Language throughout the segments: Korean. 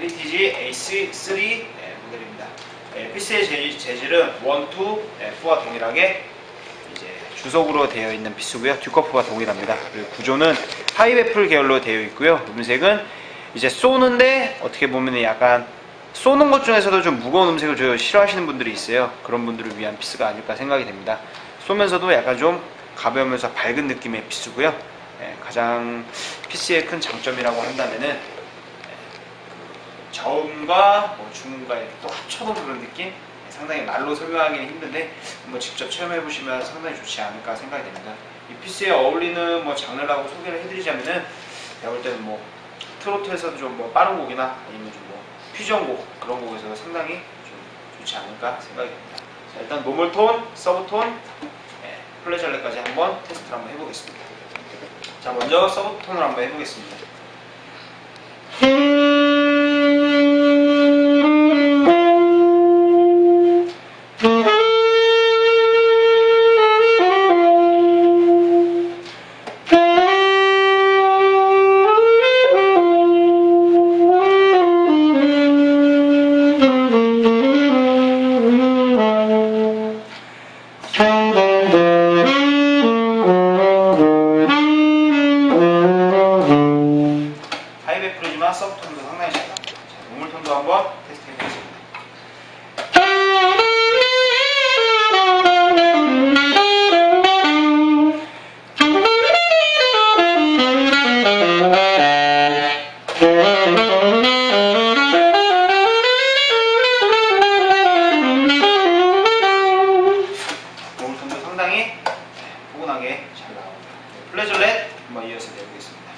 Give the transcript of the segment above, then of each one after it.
헤리티지 AC3 네, 모델입니다. 네, 피스의 재- 재질은 1, 2, 네, 4와 동일하게 이제 주석으로 되어 있는 피스고요. Dukoff와 동일합니다. 그리고 구조는 high baffle 계열로 되어 있고요. 음색은 이제 쏘는데 어떻게 보면 약간 쏘는 것 중에서도 좀 무거운 음색을 저 싫어하시는 분들이 있어요. 그런 분들을 위한 피스가 아닐까 생각이 됩니다. 쏘면서도 약간 좀 가벼우면서 밝은 느낌의 피스고요. 예, 가장 피스의 큰 장점이라고 한다면은 저음과 뭐 중음과 이렇게 또 합쳐놓은 그런 느낌? 예, 상당히 말로 설명하기는 힘든데 한번 직접 체험해 보시면 상당히 좋지 않을까 생각이 됩니다. 이 피스에 어울리는 뭐 장르라고 소개를 해드리자면은 내가 볼 때는 뭐 트로트에서도 좀 뭐 빠른 곡이나 아니면 좀 뭐 퓨전곡 그런 곡에서 상당히 좀 좋지 않을까 생각이 됩니다. 자, 일단 normal tone, subtone, 예, 플레절레까지 한번 테스트를 한번 해보겠습니다. 자 먼저 서브톤을 한번 해보겠습니다. subtone도 상당히 잘 나옵니다. 자, normal tone도 한번 테스트 해 보겠습니다. normal tone도 상당히 네, 포근하게 잘 나옵니다. 네, 플레절렛 한번 이어서 내보겠습니다.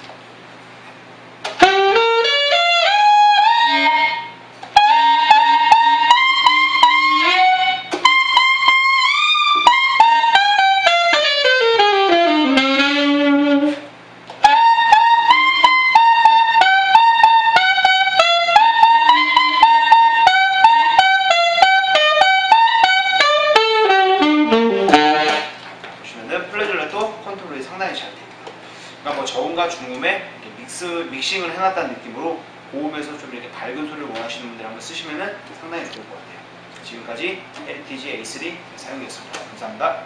플레줄렛도 컨트롤이 상당히 잘 됩니다. 그러니까 뭐 저음과 중음에 믹스 믹싱을 해놨다는 느낌으로 고음에서 좀 이렇게 밝은 소리를 원하시는 분들 한번 쓰시면은 상당히 좋을 것 같아요. 지금까지 LTG A3 사용했습니다. 감사합니다.